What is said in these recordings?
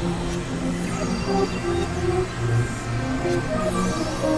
Thank you.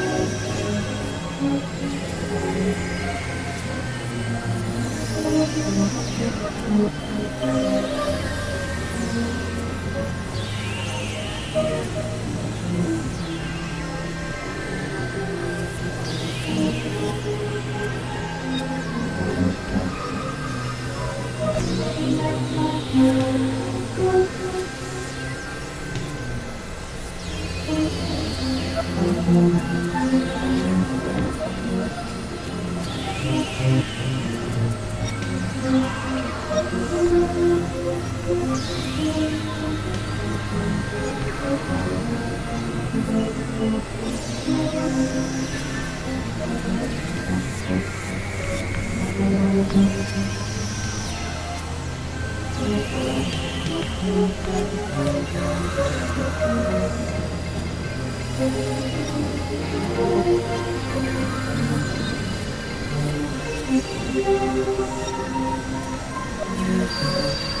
Thank you.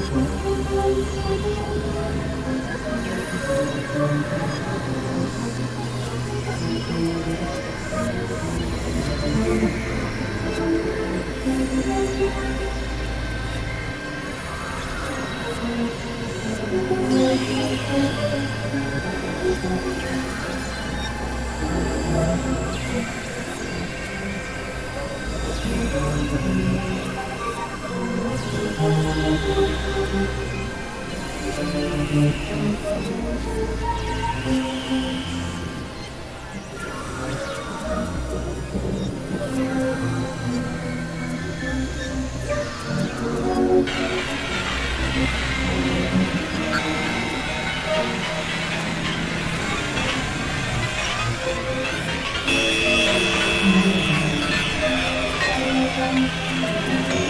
Thank you. Música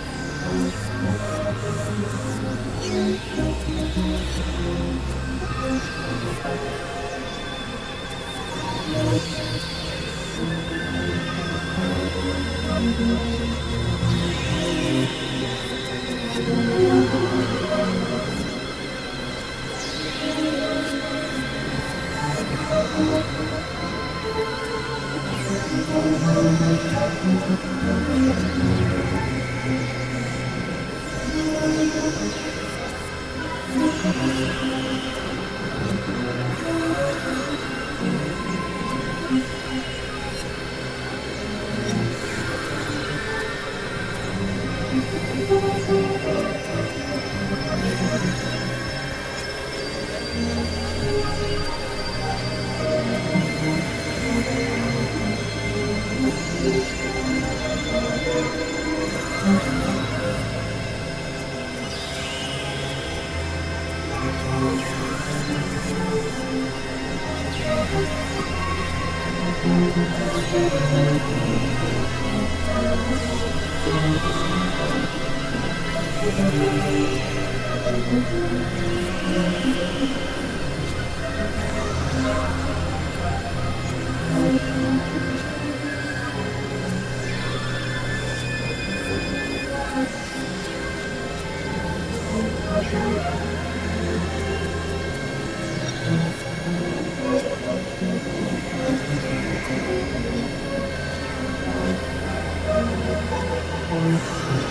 Deus.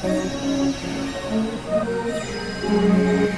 Thank you.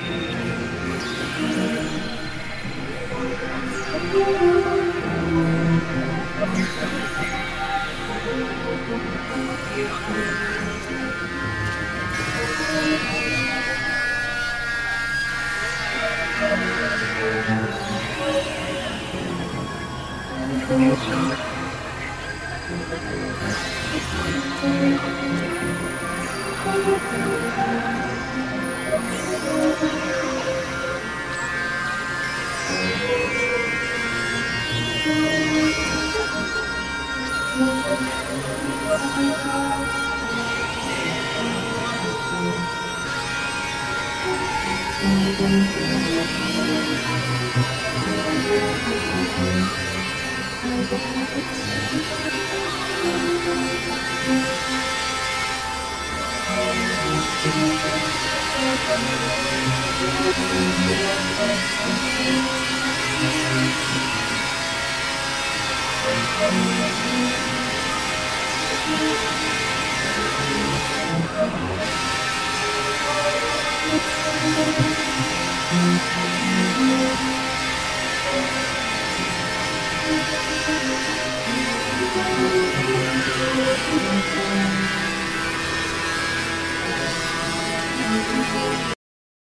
Thank よし!